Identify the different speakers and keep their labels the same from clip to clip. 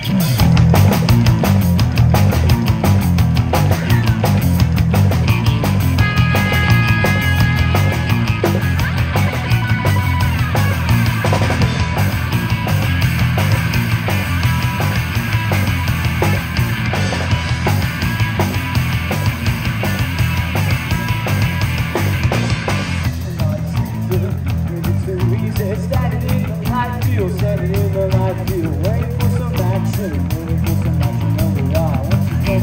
Speaker 1: Come on.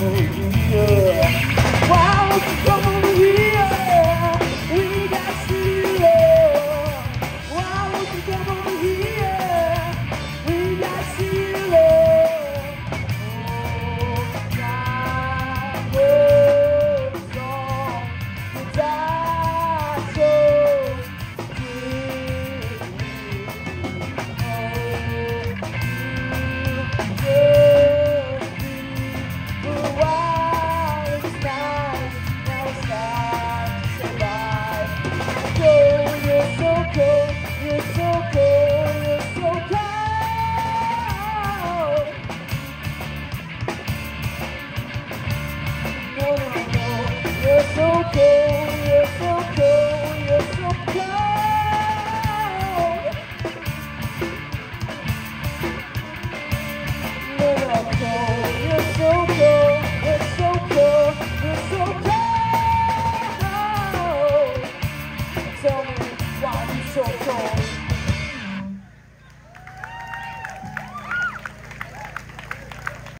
Speaker 1: home. Cold.